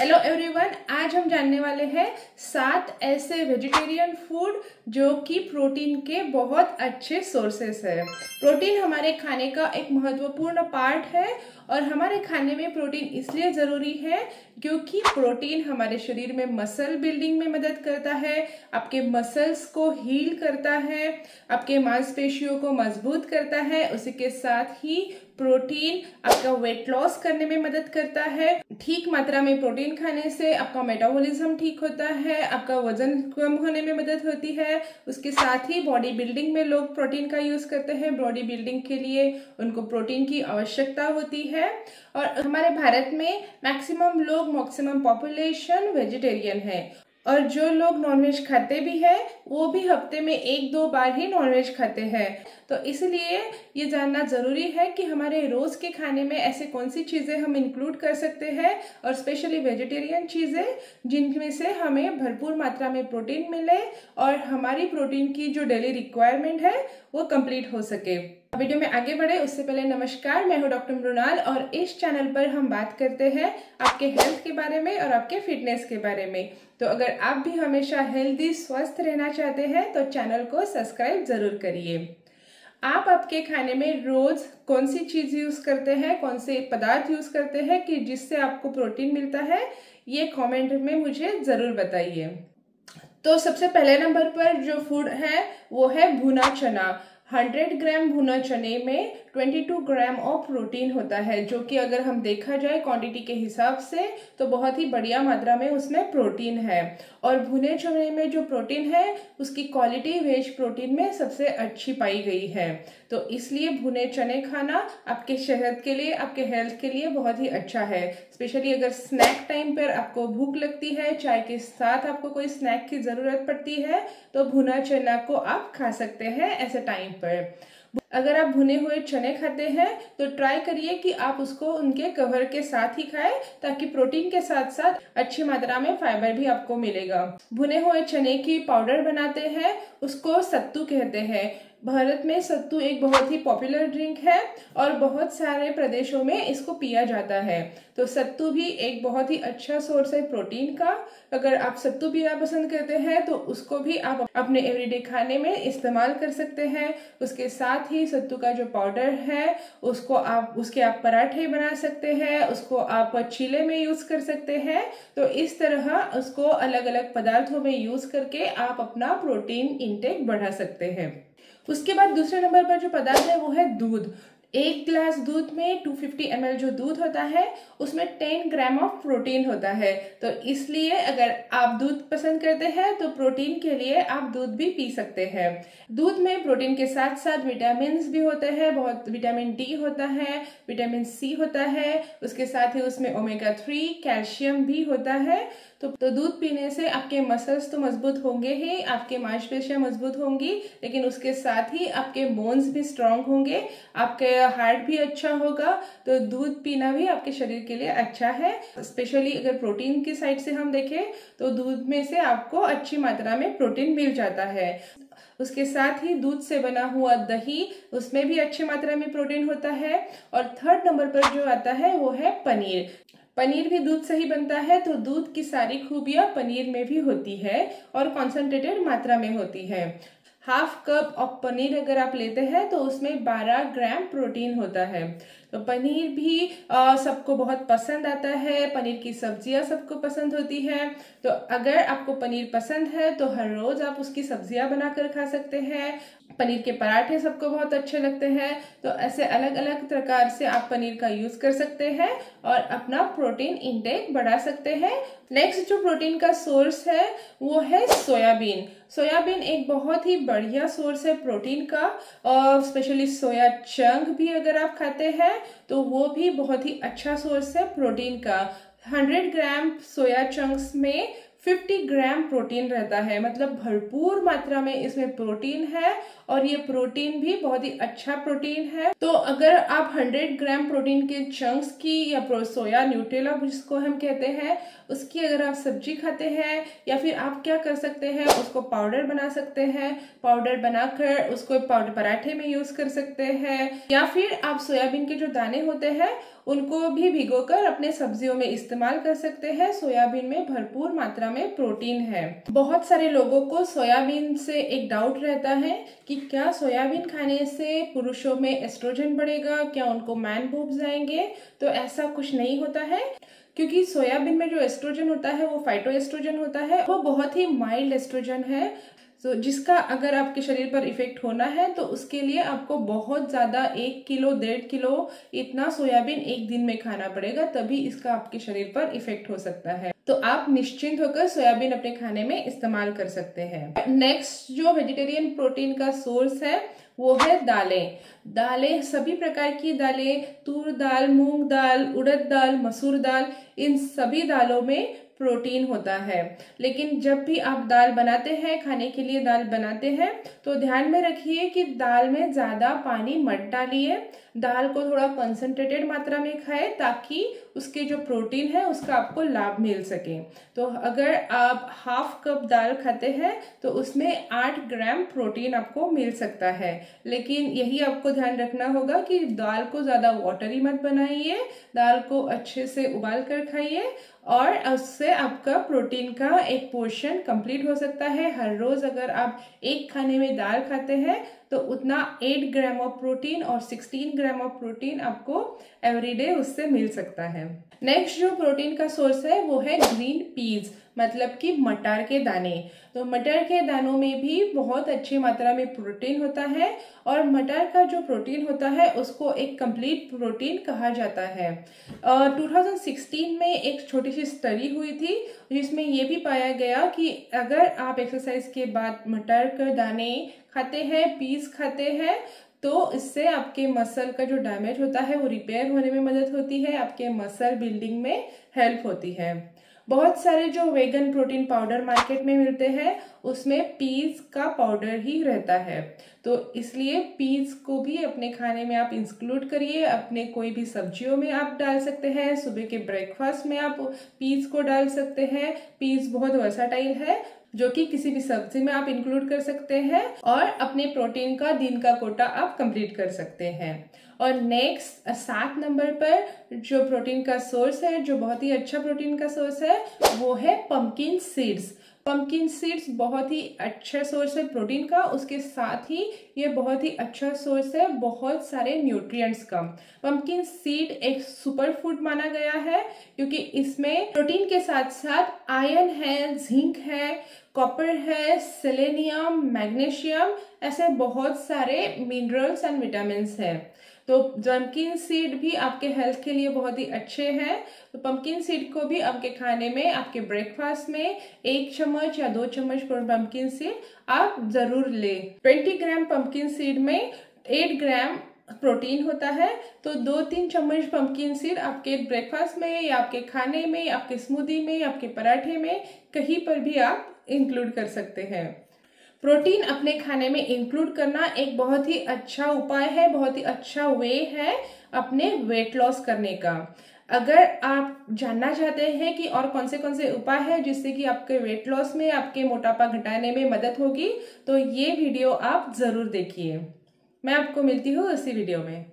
Hello everyone आज हम जानने वाले हैं सात ऐसे वेजिटेरियन फ़ूड जो कि प्रोटीन के बहुत अच्छे सोर्सेस है। प्रोटीन हमारे खाने का एक महत्वपूर्ण पार्ट है और हमारे खाने में प्रोटीन इसलिए ज़रूरी है क्योंकि प्रोटीन हमारे शरीर में मसल बिल्डिंग में मदद करता है, आपके मसल्स को हील करता है, आपके मांसपेशियों को मज़बूत करता है, उसी के साथ ही प्रोटीन आपका वेट लॉस करने में मदद करता है। ठीक मात्रा में प्रोटीन खाने से आपका मेटाबॉलिज्म ठीक होता है, आपका वज़न कम होने में मदद होती है। उसके साथ ही बॉडी बिल्डिंग में लोग प्रोटीन का यूज़ करते हैं। बॉडी बिल्डिंग के लिए उनको प्रोटीन की आवश्यकता होती है। और हमारे भारत में मैक्सिमम लोग मैक्सिमम पॉपुलेशन वेजिटेरियन है। और जो लोग नॉनवेज खाते भी हैं, वो भी हफ़्ते में एक दो बार ही नॉनवेज खाते हैं। तो इसलिए ये जानना ज़रूरी है कि हमारे रोज़ के खाने में ऐसे कौन सी चीज़ें हम इंक्लूड कर सकते हैं और स्पेशली वेजिटेरियन चीज़ें, जिनमें से हमें भरपूर मात्रा में प्रोटीन मिले और हमारी प्रोटीन की जो डेली रिक्वायरमेंट है, वो कंप्लीट हो सके। वीडियो में आगे बढ़े, उससे पहले नमस्कार, मैं हूँ डॉक्टर मृणाल और इस चैनल पर हम बात करते हैं आपके हेल्थ के बारे में और आपके फिटनेस के बारे में। तो अगर आप भी हमेशा हेल्दी, स्वस्थ रहना चाहते हैं तो चैनल को सब्सक्राइब ज़रूर करिए। आप आपके खाने में रोज कौन सी चीज़ यूज़ करते हैं, कौन से पदार्थ यूज़ करते हैं कि जिससे आपको प्रोटीन मिलता है, ये कमेंट में मुझे ज़रूर बताइए। तो सबसे पहले नंबर पर जो फ़ूड है, वो है भुना चना। 100 ग्राम भुना चने में 22 ग्राम ऑफ़ प्रोटीन होता है, जो कि अगर हम देखा जाए क्वांटिटी के हिसाब से तो बहुत ही बढ़िया मात्रा में उसमें प्रोटीन है। और भुने चने में जो प्रोटीन है, उसकी क्वालिटी वेज प्रोटीन में सबसे अच्छी पाई गई है। तो इसलिए भुने चने खाना आपके सेहत के लिए, आपके हेल्थ के लिए बहुत ही अच्छा है। स्पेशली अगर स्नैक टाइम पर आपको भूख लगती है, चाय के साथ आपको कोई स्नैक की ज़रूरत पड़ती है तो भुना चना को आप खा सकते हैं ऐसे टाइम पर। अगर आप भुने हुए चने खाते हैं तो ट्राई करिए कि आप उसको उनके कवर के साथ ही खाएँ, ताकि प्रोटीन के साथ साथ अच्छी मात्रा में फाइबर भी आपको मिलेगा। भुने हुए चने की पाउडर बनाते हैं, उसको सत्तू कहते हैं। भारत में सत्तू एक बहुत ही पॉपुलर ड्रिंक है और बहुत सारे प्रदेशों में इसको पिया जाता है। तो सत्तू भी एक बहुत ही अच्छा सोर्स है प्रोटीन का। अगर आप सत्तू पीना पसंद करते हैं तो उसको भी आप अपने एवरीडे खाने में इस्तेमाल कर सकते हैं। उसके साथ ही सत्तू का जो पाउडर है, उसको आप, उसके आप पराठे बना सकते हैं, उसको आप चीले में यूज़ कर सकते हैं। तो इस तरह उसको अलग अलग पदार्थों में यूज़ करके आप अपना प्रोटीन इंटेक बढ़ा सकते हैं। उसके बाद दूसरे नंबर पर जो पदार्थ है वो है दूध। एक गिलास दूध में 250 फिफ्टी जो दूध होता है उसमें 10 ग्राम ऑफ़ प्रोटीन होता है। तो इसलिए अगर आप दूध पसंद करते हैं तो प्रोटीन के लिए आप दूध भी पी सकते हैं। दूध में प्रोटीन के साथ साथ विटामिन भी होते हैं बहुत विटामिन डी होता है विटामिन सी होता है उसके साथ ही उसमें ओमेगा थ्री कैल्शियम भी होता है। तो, तो दूध पीने से आपके मसल्स तो मज़बूत होंगे ही आपके मांसपेशियाँ मज़बूत होंगी लेकिन उसके साथ ही आपके बोन्स भी स्ट्रांग होंगे। आपके हार्ट भी अच्छा होगा तो दूध पीना भी आपके शरीर के लिए अच्छा है। स्पेशली अगर प्रोटीन की साइड से हम देखें तो दूध में से आपको अच्छी मात्रा में प्रोटीन मिल जाता है। उसके साथ ही दूध से बना हुआ दही, उसमें भी अच्छी मात्रा में प्रोटीन होता है। और थर्ड नंबर पर जो आता है, वो है पनीर। पनीर भी दूध से ही बनता है तो दूध की सारी खूबियाँ पनीर में भी होती है और कॉन्सेंट्रेटेड मात्रा में होती है। हाफ़ कप ऑफ़ पनीर अगर आप लेते हैं तो उसमें 12 ग्राम प्रोटीन होता है। तो पनीर भी सबको बहुत पसंद आता है, पनीर की सब्ज़ियाँ सबको पसंद होती है। तो अगर आपको पनीर पसंद है तो हर रोज आप उसकी सब्ज़ियाँ बनाकर खा सकते हैं। पनीर के पराठे सबको बहुत अच्छे लगते हैं। तो ऐसे अलग अलग प्रकार से आप पनीर का यूज़ कर सकते हैं और अपना प्रोटीन इंटेक बढ़ा सकते हैं। नेक्स्ट जो प्रोटीन का सोर्स है, वो है सोयाबीन। सोयाबीन एक बहुत ही बढ़िया सोर्स है प्रोटीन का। और स्पेशली सोया चंक भी अगर आप खाते हैं तो वो भी बहुत ही अच्छा सोर्स है प्रोटीन का। 100 ग्राम सोया चंक्स में 50 ग्राम प्रोटीन रहता है। मतलब भरपूर मात्रा में इसमें प्रोटीन है और ये प्रोटीन भी बहुत ही अच्छा प्रोटीन है। तो अगर आप 100 ग्राम प्रोटीन के चंक्स की या सोया न्यूट्रेला जिसको हम कहते हैं, उसकी अगर आप सब्ज़ी खाते हैं या फिर आप क्या कर सकते हैं, उसको पाउडर बना सकते हैं। पाउडर बनाकर उसको पाउडर पराठे में यूज़ कर सकते हैं। या फिर आप सोयाबीन के जो दाने होते हैं, उनको भी भिगोकर अपने सब्जियों में इस्तेमाल कर सकते हैं। सोयाबीन में भरपूर मात्रा में प्रोटीन है। बहुत सारे लोगों को सोयाबीन से एक डाउट रहता है कि क्या सोयाबीन खाने से पुरुषों में एस्ट्रोजन बढ़ेगा? क्या उनको मैन बूब्स आएँगे? तो ऐसा कुछ नहीं होता है, क्योंकि सोयाबीन में जो एस्ट्रोजन होता है, वो फाइटो एस्ट्रोजन होता है, वो बहुत ही माइल्ड एस्ट्रोजन है। तो जिसका अगर आपके शरीर पर इफ़ेक्ट होना है तो उसके लिए आपको बहुत ज़्यादा एक किलो, डेढ़ किलो इतना सोयाबीन एक दिन में खाना पड़ेगा, तभी इसका आपके शरीर पर इफ़ेक्ट हो सकता है। तो आप निश्चिंत होकर सोयाबीन अपने खाने में इस्तेमाल कर सकते हैं। नेक्स्ट जो वेजिटेरियन प्रोटीन का सोर्स है, वो है दालें। दालें, सभी प्रकार की दालें, तूर दाल, मूंग दाल, उड़द दाल, मसूर दाल, इन सभी दालों में प्रोटीन होता है। लेकिन जब भी आप दाल बनाते हैं, खाने के लिए दाल बनाते हैं तो ध्यान में रखिए कि दाल में ज़्यादा पानी मत डालिए। दाल को थोड़ा कंसंट्रेटेड मात्रा में खाए ताकि उसके जो प्रोटीन है, उसका आपको लाभ मिल सके। तो अगर आप हाफ़ कप दाल खाते हैं तो उसमें आठ ग्राम प्रोटीन आपको मिल सकता है। लेकिन यही आपको ध्यान रखना होगा कि दाल को ज़्यादा वाटरी मत बनाइए, दाल को अच्छे से उबाल कर खाइए, और उससे आपका प्रोटीन का एक पोर्शन कंप्लीट हो सकता है। हर रोज अगर आप एक खाने में दाल खाते हैं तो उतना 8 ग्राम ऑफ़ प्रोटीन और 16 ग्राम ऑफ़ प्रोटीन आपको एवरीडे उससे मिल सकता है। नेक्स्ट जो प्रोटीन का सोर्स है, वो है ग्रीन पीज मतलब कि मटर के दाने। तो मटर के दानों में भी बहुत अच्छी मात्रा में प्रोटीन होता है और मटर का जो प्रोटीन होता है, उसको एक कंप्लीट प्रोटीन कहा जाता है। टू थाउज़ेंड सिक्सटीन में एक छोटी सी स्टडी हुई थी, जिसमें ये भी पाया गया कि अगर आप एक्सरसाइज के बाद मटर के दाने खाते हैं पीस खाते हैं तो इससे आपके मसल का जो डैमेज होता है, वो रिपेयर होने में मदद होती है, आपके मसल बिल्डिंग में हेल्प होती है। बहुत सारे जो वेगन प्रोटीन पाउडर मार्केट में मिलते हैं, उसमें पीज का पाउडर ही रहता है। तो इसलिए पीज को भी अपने खाने में आप इंक्लूड करिए, अपने कोई भी सब्जियों में आप डाल सकते हैं, सुबह के ब्रेकफास्ट में आप पीज को डाल सकते हैं। पीज बहुत वर्साटाइल है, जो कि किसी भी सब्ज़ी में आप इंक्लूड कर सकते हैं और अपने प्रोटीन का, दिन का कोटा आप कंप्लीट कर सकते हैं। और नेक्स्ट सात नंबर पर जो प्रोटीन का सोर्स है, जो बहुत ही अच्छा प्रोटीन का सोर्स है, वो है पंकिन सीड्स पंकिन सीड्स बहुत ही अच्छा सोर्स है प्रोटीन का, उसके साथ ही ये बहुत ही अच्छा सोर्स है बहुत सारे न्यूट्रिएंट्स का. पंकिन सीड एक सुपर फ़ूड माना गया है, क्योंकि इसमें प्रोटीन के साथ साथ आयरन है जिंक है कॉपर है सेलेनियम मैग्नीशियम ऐसे बहुत सारे मिनरल्स एंड विटामिन है। तो पम्पकिन सीड भी आपके हेल्थ के लिए बहुत ही अच्छे हैं। तो पम्पकिन सीड को भी आपके खाने में, आपके ब्रेकफास्ट में एक चम्मच या दो चम्मच पम्पकिन सीड आप ज़रूर ले। 20 ग्राम पम्पकिन सीड में 8 ग्राम प्रोटीन होता है। तो दो तीन चम्मच पम्पकिन सीड आपके ब्रेकफास्ट में या आपके खाने में, आपके स्मूदी में आपके पराठे में, कहीं पर भी आप इंक्लूड कर सकते हैं। प्रोटीन अपने खाने में इंक्लूड करना एक बहुत ही अच्छा उपाय है, बहुत ही अच्छा वे है अपने वेट लॉस करने का। अगर आप जानना चाहते हैं कि और कौन से कौन से उपाय है जिससे कि आपके वेट लॉस में, आपके मोटापा घटाने में मदद होगी तो ये वीडियो आप ज़रूर देखिए। मैं आपको मिलती हूँ उसी वीडियो में।